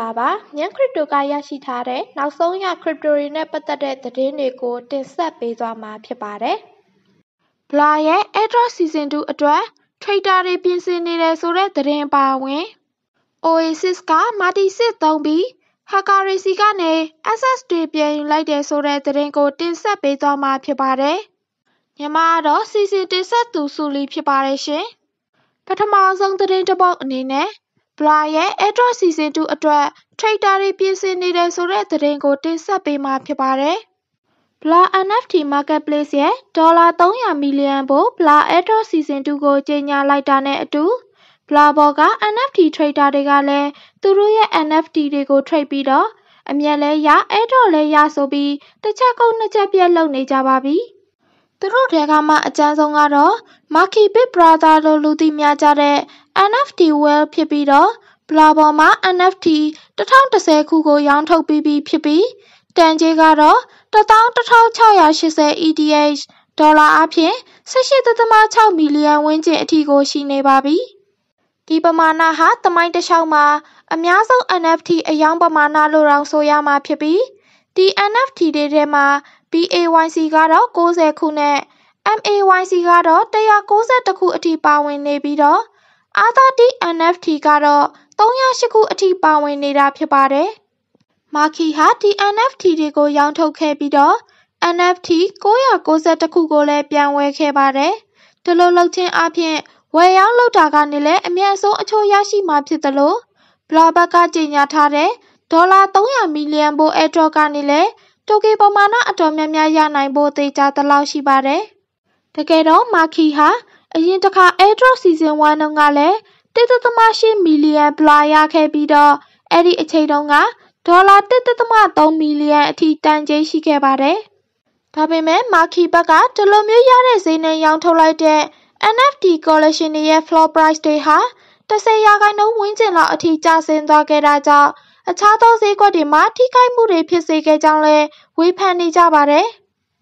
လာပါမြန်ခရစ်တိုကရရှိထားတဲ့နောက်ဆုံးရခရစ်တိုတွေနဲ့ပတ်သက်တဲ့သတင်းတွေကိုတင်ဆက်ပေးသွားမှာဖြစ်ပါတယ်။ Blur ရဲ့ Airdrop Season 2အတွက် Trader တွေပြင်ဆင်နေတယ်ဆိုတဲ့သတင်းအပါအဝင် Oasis က Multi-sig သုံးပြီး Hacker တွေဆီကနေ Access တွေပြန်ယူလိုက်တယ်ဆိုတဲ့သတင်းကိုတင်ဆက်ပေးသွားမှာဖြစ်ပါတယ်။မြန်မာကတော့စီစဉ်တင်ဆက်သူစုလီဖြစ်ပါတယ်ရှင်။ပထမဆုံးသတင်းတစ်ပုဒ်အနေနဲ့ Blur ရဲ့ Airdrop Season 2 အတွက် Trader တွေပြင်ဆင်နေတယ်ဆိုတဲ့သတင်းကို တင်ဆက်ပေးမှာဖြစ်ပါတယ်။ Blur NFT Marketplace ရဲ့ ဒေါ်လာ 300 မီလီယံဖိုး Blur Airdrop Season 2 ကို ကြေညာလိုက်တာနဲ့အတူ Blur ပေါ်က NFT Trader တွေကလည်း သူတို့ရဲ့ NFT တွေကို Trade ပြီးတော့ အမြတ်လည်းရ Airdrop လည်းရဆိုပြီးတစ်ချက်ကုန် နှစ်ချက်ပြတ်လုပ်နေကြပါပြီ။သူ တို့ထဲကမှအကြမ်းဆုံးကတော့ Marky Big Brother လို့လူသိများကြတဲ့ NFT Whale ဖြစ်ပြီးတော့ Blur ပေါ်မှာ NFT 2010ခုကိုရောင်းထုတ်ပြီးပြီဖြစ်ပြီးတန်ကြေးကတော့11680 ETH ဒေါ်လာအားဖြင့်18.6မီလီယံဝန်းကျင်အထိကိုရှိနေပါပြီ။ဒီပမာဏဟာသမိုင်းတစ်လျှောက်မှာအများဆုံး NFT အရောင်းပမာဏလို့တောင်ဆိုရမှာဖြစ်ပြီးဒီ NFT တွေထဲမှာ BAYC ကတော့ 90 ခုနဲ့ MAYC ကတော့ 191ခုအထိပါဝင်နေပြီးတော့ Other NFT ကတော့ 308 ခုအထိပါဝင်နေတာဖြစ်ပါတယ်။မာခီဟာ ဒီ NFT တွေကို ရောင်းထုတ်ခဲ့ပြီးတော့ NFT 992ခုကိုလည်းပြန်ဝယ်ခဲ့ပါတယ်။ဒီလိုလုပ်ခြင်းအပြင်ဝယ်ရောင်းလုပ်တာကနေလည်း အမြတ်အစွန်းအချို့ရရှိမှာဖြစ်သလိုဘလော့ဘက်ကကြေညာထားတဲ့ ဒေါ်လာ 300 မီလီယံဘိုး Airdrop ကနေလည်း တိုကေပမာဏအတော်များများရနိုင်ဖို့သေချာသလောက်ရှိပါတယ်။တကယ်တော့မာခီဟာအရင်တစ်ခါ Airdrop Season 1တုန်းကလည်း1.8မီလီယံဘလာရခဲ့ပြီးတော့အဲ့ဒီအချိန်တုန်းကဒေါ်လာ1.3မီလီယံအထိတန်ကြေးရှိခဲ့ပါတယ်။ဒါပေမဲ့မာခီဘက်ကဒီလိုမျိုးရတဲ့ဈေးနဲ့ရောင်းထုတ်လိုက်တဲ့ NFT collection တွေရဲ့ floor price တွေဟာ10ရာခိုင်နှုန်းဝန်းကျင်လောက်အထိကျဆင်းသွားခဲ့တာကြောင့် အခြားသောဈေးကွက်တွေမှာထိခိုက်မှုတွေဖြစ်စေခဲ့ကြောင်းလည်းဝေဖန်နေကြပါတယ်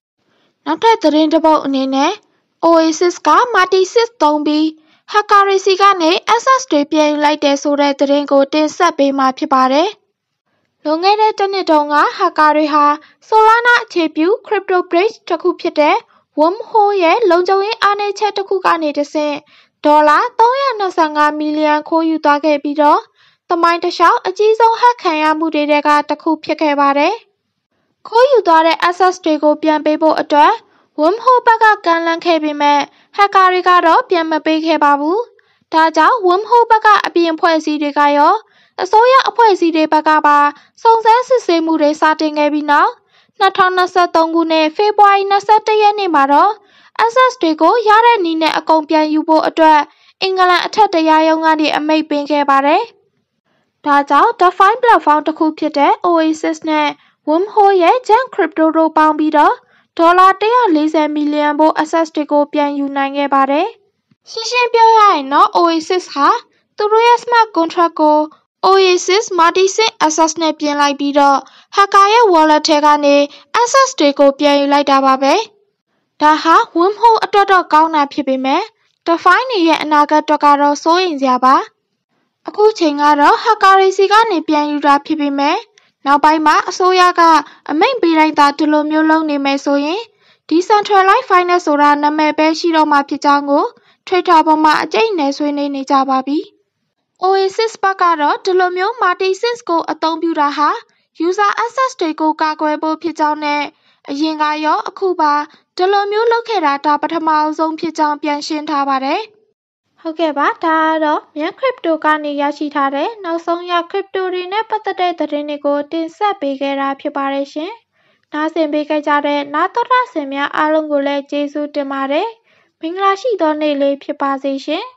။နောက်ထပ်သတင်းတစ်ပုဒ်အနေနဲ့ Oasis က Multi-sig သုံးပြီး Hacker တွေဆီကနေ Access တွေပြန်ယူလိုက်တယ်ဆိုတဲ့သတင်းကိုတင်ဆက်ပေးမှာဖြစ်ပါတယ်။လွန်ခဲ့တဲ့တစ်နှစ်တုန်းက Hacker တွေဟာ Solana အခြေပြု Crypto Bridge တစ်ခုဖြစ်တဲ့ Wormhole ရဲ့လုံခြုံရေးအားနည်းချက်တစ်ခုကနေတဆင့်ဒေါ်လာ325မီလီယံခိုးယူသွားခဲ့ပြီးတော့ သမိုင်းတစ်လျှောက်အကြီးဆုံး hack ခံရမှုတွေထဲကတစ်ခုဖြစ်ခဲ့ပါတယ်။ခိုးယူသွားတဲ့ access တွေကိုပြန်ပေးဖို့အတွက် Wormhole ဘက်ကကမ်းလှမ်းခဲ့ပေမဲ့ hacker တွေကတော့ပြန်မပေးခဲ့ပါဘူး။ဒါကြောင့် Wormhole ဘက်ကအပြင်အဖွဲ့အစည်းတွေကရောအစိုးရအဖွဲ့အစည်းတွေဘက်ကပါစုံစမ်းစစ်ဆေးမှုတွေစတင်ခဲ့ပြီးနောက်2023ခုနှစ်ဖေဖော်ဝါရီ21ရက်နေ့မှာတော့ access တွေကိုရတဲ့နည်းနဲ့အကုန်ပြန်ယူဖို့အတွက်အင်္ဂလန်အထက်တရားရုံးကနေအမိန့်ပေးခဲ့ပါတယ်။ ဒါကြောင့် DeFi platform တစ်ခုဖြစ်တဲ့ Oasis နဲ့ Wormhole ရဲ့ Jump Crypto တို့ပေါင်းပြီးတော့ဒေါ်လာ140မီလီယံဖိုး access တွေကိုပြန်ယူနိုင်ခဲ့ပါတယ်။ရှင်းရှင်းပြောရရင်တော့ Oasis ဟာသူတို့ရဲ့ smart contract ကို Oasis Multi-sig Access နဲ့ပြင်လိုက်ပြီးတော့ hacker ရဲ့ wallet ထဲကနေ access တွေကိုပြန်ယူလိုက်တာပါပဲ။ဒါဟာ wormhole အတွက်တော့ကောင်းတာဖြစ်ပေမဲ့ DeFi တွေရဲ့အနာဂတ်အတွက်ကတော့စိုးရိမ်စရာပါ။ အခုချိန်ကတော့ hacker တွေဆီကနေပြန်ယူတာဖြစ်ပေမဲ့နောက်ပိုင်းမှာအစိုးရကအမိန့်ပေးလိုက်တာဒီလိုမျိုးလုပ်နေမယ်ဆိုရင် Decentralized Finance ဆိုတာနာမည်ပဲရှိတော့မှာဖြစ်ကြောင်းကို Twitter ပေါ်မှာအကြိတ်နယ်ဆွေးနွေးနေကြပါပြီ။ Oasis ဘက်ကတော့ဒီလိုမျိုး Multi-sig ကိုအသုံးပြုတာဟာ User Access တွေကိုကာကွယ်ဖို့ဖြစ်ကြောင်းနဲ့အရင်ကရောအခုပါဒီလိုမျိုးလုပ်ခဲ့တာဒါပထမဆုံးဖြစ်ကြောင်းပြန်ရှင်းထားပါတယ်။ ဟုတ်ကဲ့ပါဒါကတော့မြန် Crypto ကနေရရှိထားတဲ့နောက်ဆုံးရ Crypto တွေနဲ့ပတ်သက်တဲ့သတင်းတွေကိုတင်ဆက်ပေးခဲ့တာဖြစ်ပါတယ်ရှင်။နားဆင်ပေးခဲ့ကြတဲ့နာတော်တာဆင်များအားလုံးကိုလည်းကျေးဇူးတင်ပါတယ်။မင်္ဂလာရှိသောနေ့လေးဖြစ်ပါစေရှင်။